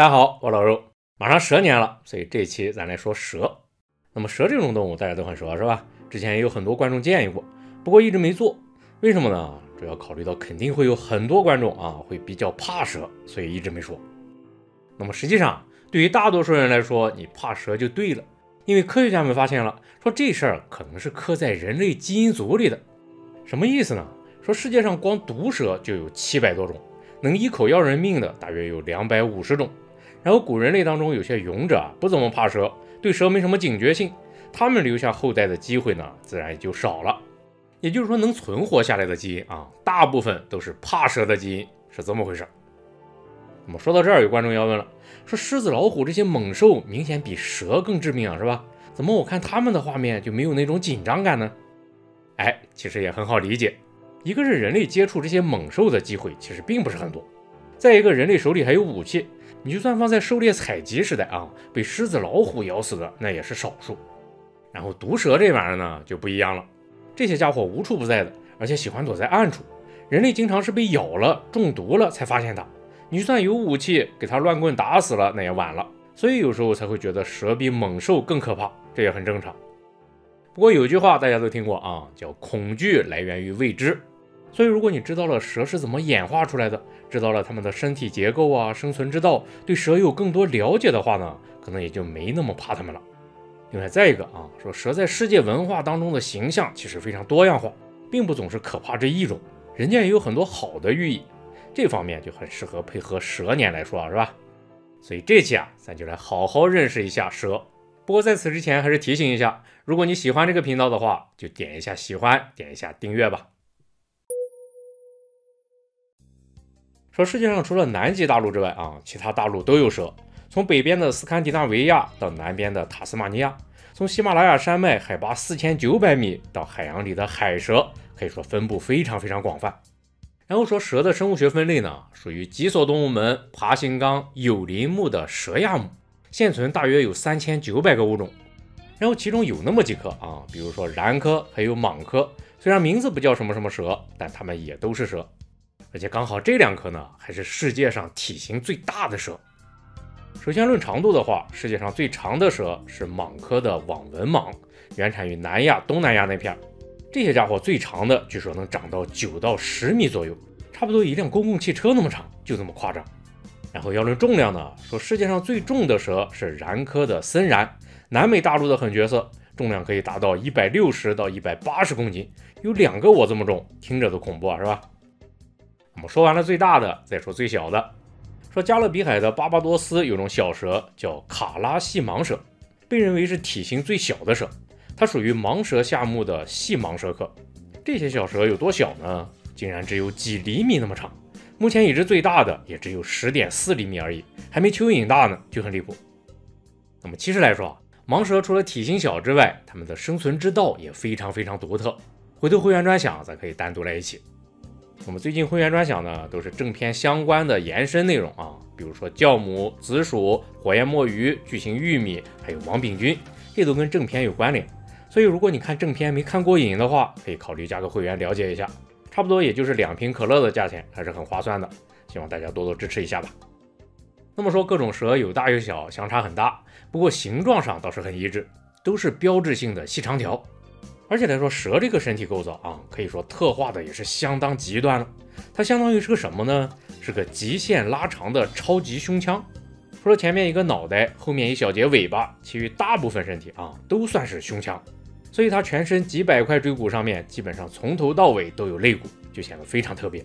大家好，我老肉。马上蛇年了，所以这期咱来说蛇。那么蛇这种动物大家都很熟是吧？之前也有很多观众建议过，不过一直没做。为什么呢？主要考虑到肯定会有很多观众啊会比较怕蛇，所以一直没说。那么实际上，对于大多数人来说，你怕蛇就对了，因为科学家们发现了，说这事儿可能是刻在人类基因组里的。什么意思呢？说世界上光毒蛇就有七百多种，能一口要人命的大约有两百五十种。然后古人类当中有些勇者不怎么怕蛇，对蛇没什么警觉性，他们留下后代的机会呢，自然也就少了。也就是说，能存活下来的基因啊，大部分都是怕蛇的基因，是这么回事。那么说到这儿，有观众要问了，说狮子、老虎这些猛兽明显比蛇更致命啊，是吧？怎么我看他们的画面就没有那种紧张感呢？哎，其实也很好理解，一个是人类接触这些猛兽的机会其实并不是很多，再一个人类手里还有武器。你就算放在狩猎采集时代啊，被狮子老虎咬死的那也是少数。然后毒蛇这玩意儿呢就不一样了，这些家伙无处不在的，而且喜欢躲在暗处。人类经常是被咬了、中毒了才发现它。你就算有武器给它乱棍打死了，那也晚了。所以有时候才会觉得蛇比猛兽更可怕，这也很正常。不过有句话大家都听过啊，叫恐惧来源于未知。所以，如果你知道了蛇是怎么演化出来的，知道了它们的身体结构啊、生存之道，对蛇有更多了解的话呢，可能也就没那么怕它们了。另外，再一个啊，说蛇在世界文化当中的形象其实非常多样化，并不总是可怕这一种，人家也有很多好的寓意，这方面就很适合配合蛇年来说，是吧？所以这期啊，咱就来好好认识一下蛇。不过在此之前，还是提醒一下，如果你喜欢这个频道的话，就点一下喜欢，点一下订阅吧。说世界上除了南极大陆之外啊，其他大陆都有蛇。从北边的斯堪的纳维亚到南边的塔斯马尼亚，从喜马拉雅山脉海拔四千九百米到海洋里的海蛇，可以说分布非常非常广泛。然后说蛇的生物学分类呢，属于脊索动物门爬行纲有鳞目的蛇亚目，现存大约有三千九百个物种。然后其中有那么几科啊，比如说蚺科还有蟒科，虽然名字不叫什么什么蛇，但它们也都是蛇。而且刚好这两颗呢，还是世界上体型最大的蛇。首先论长度的话，世界上最长的蛇是蟒科的网纹蟒，原产于南亚、东南亚那片。这些家伙最长的据说能长到九到十米左右，差不多一辆公共汽车那么长，就这么夸张。然后要论重量呢，说世界上最重的蛇是蚺科的森蚺，南美大陆的狠角色，重量可以达到一百六十到一百八十公斤，有两个我这么重，听着都恐怖啊，是吧？我们说完了最大的，再说最小的。说加勒比海的巴巴多斯有种小蛇叫卡拉细蟒蛇，被认为是体型最小的蛇。它属于蟒蛇下目的细蟒蛇科。这些小蛇有多小呢？竟然只有几厘米那么长。目前已知最大的也只有十点四厘米而已，还没蚯蚓大呢，就很离谱。那么其实来说啊，蟒蛇除了体型小之外，它们的生存之道也非常非常独特。回头会员专享咱可以单独来一起。我们最近会员专享呢，都是正片相关的延伸内容啊，比如说酵母、紫薯、火焰墨鱼、巨型玉米，还有王炳军，这都跟正片有关联。所以如果你看正片没看过瘾的话，可以考虑加个会员了解一下，差不多也就是两瓶可乐的价钱，还是很划算的。希望大家多多支持一下吧。那么说各种蛇有大有小，相差很大，不过形状上倒是很一致，都是标志性的细长条。而且来说，蛇这个身体构造啊，可以说特化的也是相当极端了。它相当于是个什么呢？是个极限拉长的超级胸腔。除了前面一个脑袋，后面一小节尾巴，其余大部分身体啊都算是胸腔。所以它全身几百块椎骨上面，基本上从头到尾都有肋骨，就显得非常特别。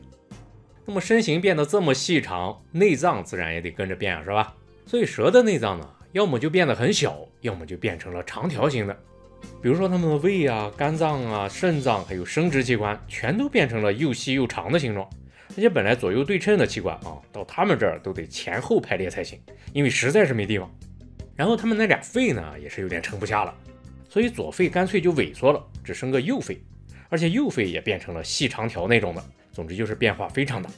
那么身形变得这么细长，内脏自然也得跟着变啊，是吧？所以蛇的内脏呢，要么就变得很小，要么就变成了长条形的。比如说，它们的胃啊、肝脏啊、肾脏，还有生殖器官，全都变成了又细又长的形状。那些本来左右对称的器官啊，到它们这儿都得前后排列才行，因为实在是没地方。然后它们那俩肺呢，也是有点撑不下了，所以左肺干脆就萎缩了，只剩个右肺，而且右肺也变成了细长条那种的。总之就是变化非常大。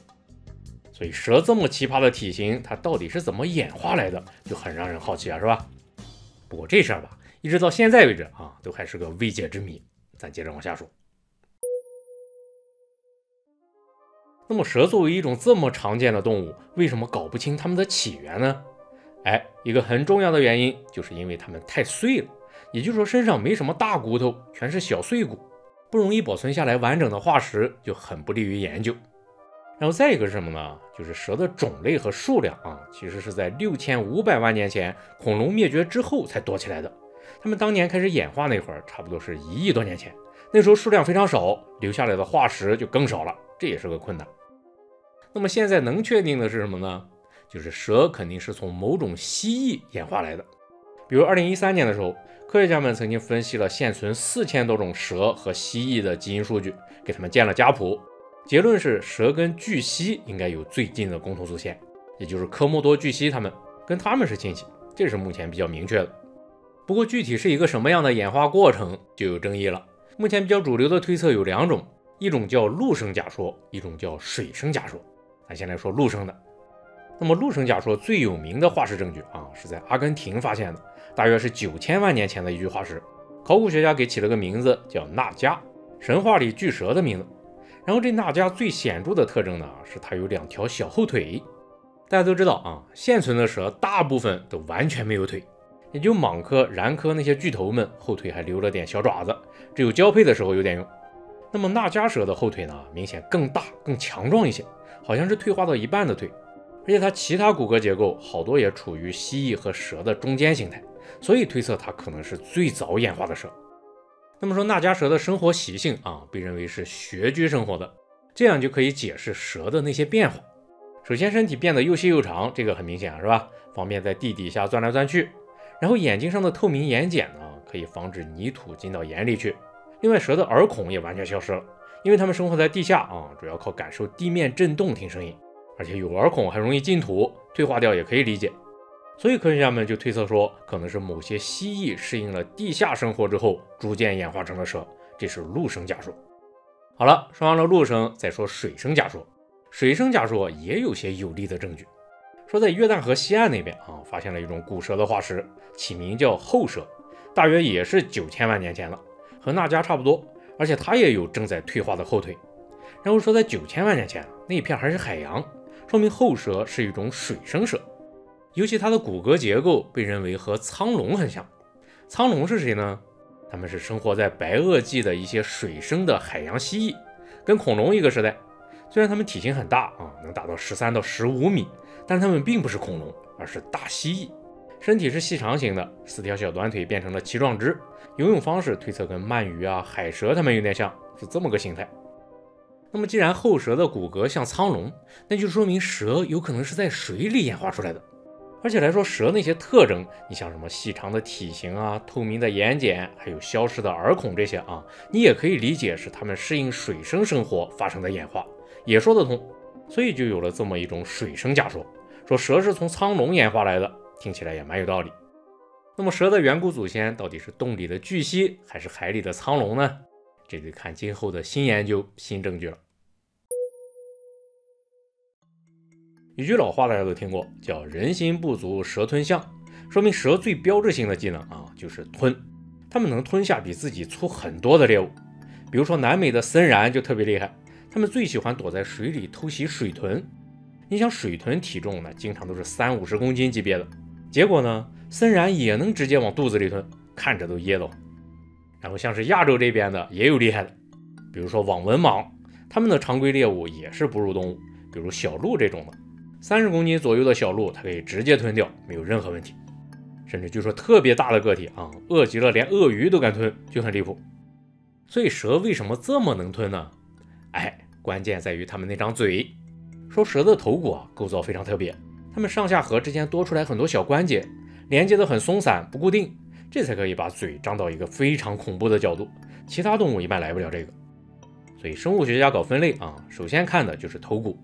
所以蛇这么奇葩的体型，它到底是怎么演化来的，就很让人好奇啊，是吧？不过这事儿吧。一直到现在为止啊，都还是个未解之谜。咱接着往下说。那么蛇作为一种这么常见的动物，为什么搞不清它们的起源呢？哎，一个很重要的原因就是因为它们太碎了，也就是说身上没什么大骨头，全是小碎骨，不容易保存下来完整的化石，就很不利于研究。然后再一个是什么呢？就是蛇的种类和数量啊，其实是在六千五百万年前恐龙灭绝之后才多起来的。他们当年开始演化那会儿，差不多是一亿多年前，那时候数量非常少，留下来的化石就更少了，这也是个困难。那么现在能确定的是什么呢？就是蛇肯定是从某种蜥蜴演化来的。比如二零一三年的时候，科学家们曾经分析了现存四千多种蛇和蜥蜴的基因数据，给他们建了家谱。结论是，蛇跟巨蜥应该有最近的共同祖先，也就是科莫多巨蜥，它们跟它们是亲戚，这是目前比较明确的。不过具体是一个什么样的演化过程就有争议了。目前比较主流的推测有两种，一种叫陆生假说，一种叫水生假说。咱先来说陆生的。那么陆生假说最有名的化石证据啊，是在阿根廷发现的，大约是九千万年前的一具化石，考古学家给起了个名字叫纳迦，神话里巨蛇的名字。然后这纳迦最显著的特征呢，是它有两条小后腿。大家都知道啊，现存的蛇大部分都完全没有腿，也就蟒科、蚺科那些巨头们后腿还留了点小爪子，只有交配的时候有点用。那么纳迦蛇的后腿呢，明显更大、更强壮一些，好像是退化到一半的腿，而且它其他骨骼结构好多也处于蜥蜴和蛇的中间形态，所以推测它可能是最早演化的蛇。那么说，纳迦蛇的生活习性啊，被认为是穴居生活的，这样就可以解释蛇的那些变化。首先，身体变得又细又长，这个很明显，是吧？方便在地底下钻来钻去。然后眼睛上的透明眼睑呢，可以防止泥土进到眼里去。另外，蛇的耳孔也完全消失了，因为它们生活在地下啊，主要靠感受地面震动听声音，而且有耳孔还容易进土，退化掉也可以理解。所以科学家们就推测说，可能是某些蜥蜴适应了地下生活之后，逐渐演化成了蛇。这是陆生假说。好了，说完了陆生，再说水生假说。水生假说也有些有力的证据，说在约旦河西岸那边啊，发现了一种古蛇的化石，起名叫后蛇，大约也是九千万年前了，和那迦差不多，而且它也有正在退化的后腿。然后说在九千万年前，那片还是海洋，说明后蛇是一种水生蛇。尤其它的骨骼结构被认为和苍龙很像。苍龙是谁呢？他们是生活在白垩纪的一些水生的海洋蜥蜴，跟恐龙一个时代。虽然它们体型很大啊，能达到十三到十五米，但是它们并不是恐龙，而是大蜥蜴。身体是细长型的，四条小短腿变成了鳍状肢。游泳方式推测跟鳗鱼啊、海蛇它们有点像，是这么个形态。那么既然后蛇的骨骼像苍龙，那就说明蛇有可能是在水里演化出来的。而且来说，蛇那些特征，你像什么细长的体型啊、透明的眼睑，还有消失的耳孔这些啊，你也可以理解是它们适应水生生活发生的演化，也说得通。所以就有了这么一种水生假说，说蛇是从苍龙演化来的，听起来也蛮有道理。那么蛇的远古祖先到底是洞里的巨蜥，还是海里的苍龙呢？这得看今后的新研究、新证据了。有句老话大家都听过，叫“人心不足蛇吞象”，说明蛇最标志性的技能啊就是吞，它们能吞下比自己粗很多的猎物。比如说南美的森蚺就特别厉害，它们最喜欢躲在水里偷袭水豚。你想水豚体重呢，经常都是三五十公斤级别的，结果呢，森蚺也能直接往肚子里吞，看着都噎得慌。然后像是亚洲这边的也有厉害的，比如说网纹蟒，它们的常规猎物也是哺乳动物，比如小鹿这种的。三十公斤左右的小鹿，它可以直接吞掉，没有任何问题。甚至就说特别大的个体啊，饿极了连鳄鱼都敢吞，就很离谱。所以蛇为什么这么能吞呢？哎，关键在于它们那张嘴。说蛇的头骨啊，构造非常特别，它们上下颌之间多出来很多小关节，连接的很松散不固定，这才可以把嘴张到一个非常恐怖的角度。其他动物一般来不了这个。所以生物学家搞分类啊，首先看的就是头骨。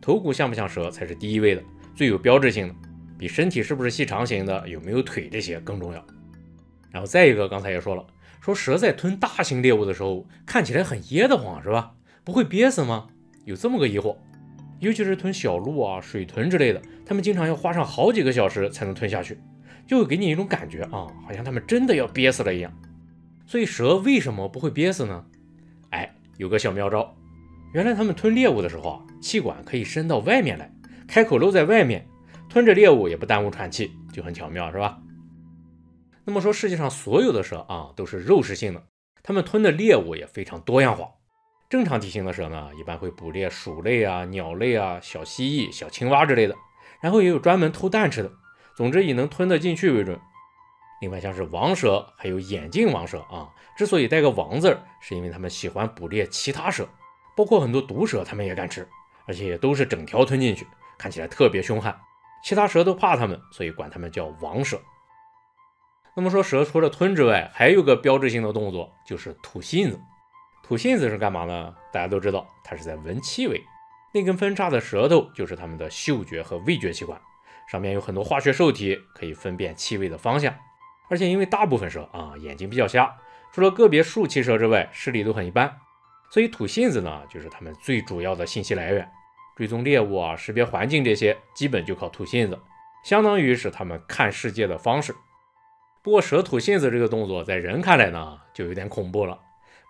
头骨像不像蛇才是第一位的，最有标志性的，比身体是不是细长型的、有没有腿这些更重要。然后再一个，刚才也说了，说蛇在吞大型猎物的时候看起来很噎得慌，是吧？不会憋死吗？有这么个疑惑。尤其是吞小鹿啊、水豚之类的，它们经常要花上好几个小时才能吞下去，就会给你一种感觉啊，好像它们真的要憋死了一样。所以蛇为什么不会憋死呢？哎，有个小妙招。原来它们吞猎物的时候啊，气管可以伸到外面来，开口露在外面，吞着猎物也不耽误喘气，就很巧妙，是吧？那么说，世界上所有的蛇啊都是肉食性的，它们吞的猎物也非常多样化。正常体型的蛇呢，一般会捕猎鼠类啊、鸟类啊、小蜥蜴、小青蛙之类的，然后也有专门偷蛋吃的。总之以能吞得进去为准。另外像是王蛇，还有眼镜王蛇啊，之所以带个王字儿，是因为它们喜欢捕猎其他蛇，包括很多毒蛇，它们也敢吃，而且也都是整条吞进去，看起来特别凶悍，其他蛇都怕它们，所以管它们叫王蛇。那么说，蛇除了吞之外，还有个标志性的动作，就是吐信子。吐信子是干嘛呢？大家都知道，它是在闻气味。那根分叉的舌头就是它们的嗅觉和味觉器官，上面有很多化学受体，可以分辨气味的方向。而且因为大部分蛇啊眼睛比较瞎，除了个别树栖蛇之外，视力都很一般，所以吐信子呢就是它们最主要的信息来源。追踪猎物啊，识别环境这些，基本就靠吐信子，相当于是它们看世界的方式。不过蛇吐信子这个动作，在人看来呢，就有点恐怖了。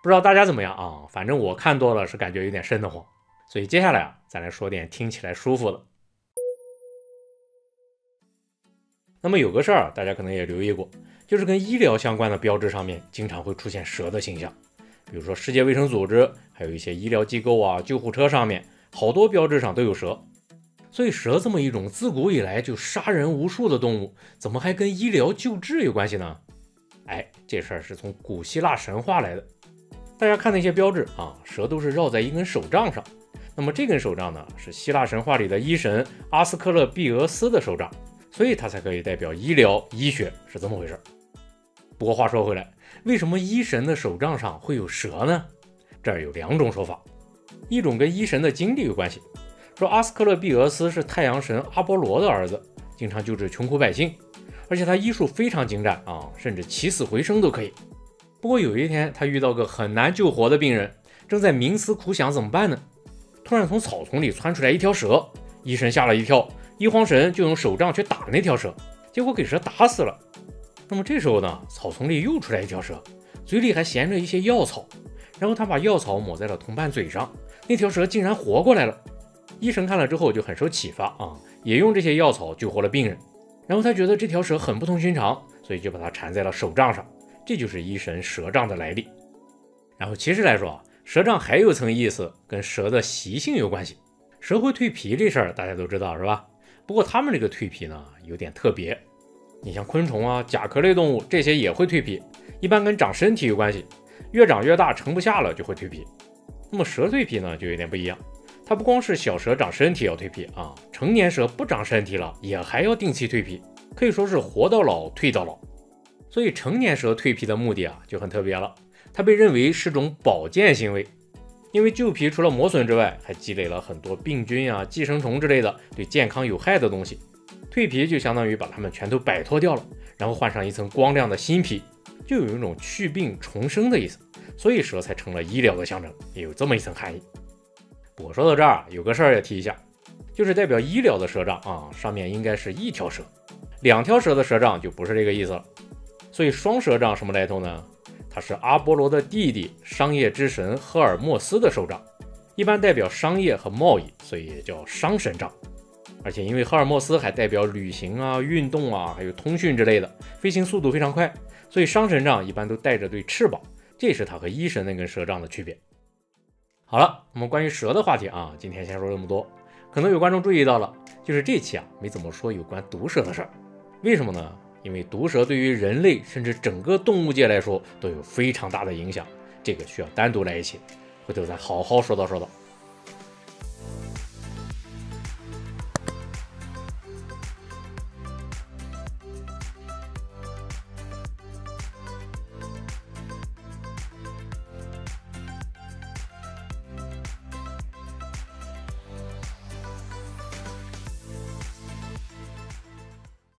不知道大家怎么样啊？反正我看多了是感觉有点瘆得慌。所以接下来啊，咱来说点听起来舒服的。那么有个事儿，大家可能也留意过，就是跟医疗相关的标志上面，经常会出现蛇的形象。比如说世界卫生组织，还有一些医疗机构啊、救护车上面，好多标志上都有蛇。所以蛇这么一种自古以来就杀人无数的动物，怎么还跟医疗救治有关系呢？哎，这事儿是从古希腊神话来的。大家看那些标志啊，蛇都是绕在一根手杖上。那么这根手杖呢，是希腊神话里的医神阿斯克勒庇俄斯的手杖，所以它才可以代表医疗医学，是这么回事。不过话说回来，为什么医神的手杖上会有蛇呢？这儿有两种说法，一种跟医神的经历有关系。说阿斯克勒庇俄斯是太阳神阿波罗的儿子，经常救治穷苦百姓，而且他医术非常精湛啊，甚至起死回生都可以。不过有一天，他遇到个很难救活的病人，正在冥思苦想怎么办呢？突然从草丛里窜出来一条蛇，医生吓了一跳，一慌神就用手杖去打那条蛇，结果给蛇打死了。那么这时候呢，草丛里又出来一条蛇，嘴里还衔着一些药草，然后他把药草抹在了同伴嘴上，那条蛇竟然活过来了。医生看了之后就很受启发啊，也用这些药草救活了病人。然后他觉得这条蛇很不同寻常，所以就把它缠在了手杖上。这就是医神蛇杖的来历。然后其实来说啊，蛇杖还有层意思，跟蛇的习性有关系。蛇会蜕皮这事儿大家都知道是吧？不过他们这个蜕皮呢有点特别。你像昆虫啊、甲壳类动物这些也会蜕皮，一般跟长身体有关系，越长越大盛不下了就会蜕皮。那么蛇蜕皮呢就有点不一样。它不光是小蛇长身体要蜕皮啊，成年蛇不长身体了也还要定期蜕皮，可以说是活到老蜕到老。所以成年蛇蜕皮的目的啊就很特别了，它被认为是种保健行为，因为旧皮除了磨损之外，还积累了很多病菌啊、寄生虫之类的对健康有害的东西。蜕皮就相当于把它们全都摆脱掉了，然后换上一层光亮的新皮，就有一种去病重生的意思。所以蛇才成了医疗的象征，也有这么一层含义。我说到这儿，有个事儿要提一下，就是代表医疗的蛇杖啊，上面应该是一条蛇，两条蛇的蛇杖就不是这个意思了。所以双蛇杖什么来头呢？它是阿波罗的弟弟，商业之神赫尔墨斯的手杖，一般代表商业和贸易，所以也叫商神杖。而且因为赫尔墨斯还代表旅行啊、运动啊，还有通讯之类的，飞行速度非常快，所以商神杖一般都带着对翅膀，这是它和一神那根蛇杖的区别。好了，我们关于蛇的话题啊，今天先说这么多。可能有观众注意到了，就是这期啊没怎么说有关毒蛇的事儿，为什么呢？因为毒蛇对于人类甚至整个动物界来说都有非常大的影响，这个需要单独来一期，回头再好好说道说道。